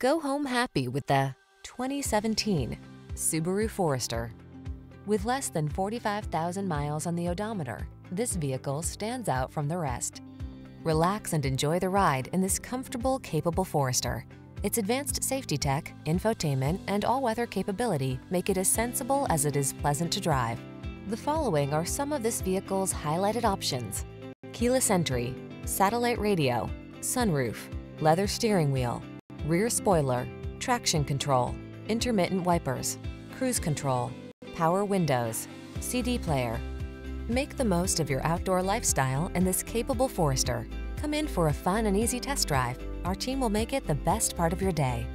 Go home happy with the 2017 Subaru Forester. With less than 45,000 miles on the odometer, this vehicle stands out from the rest. Relax and enjoy the ride in this comfortable, capable Forester. Its advanced safety tech, infotainment, and all-weather capability make it as sensible as it is pleasant to drive. The following are some of this vehicle's highlighted options. Keyless entry, satellite radio, sunroof, leather steering wheel, rear spoiler, traction control, intermittent wipers, cruise control, power windows, CD player. Make the most of your outdoor lifestyle in this capable Forester. Come in for a fun and easy test drive. Our team will make it the best part of your day.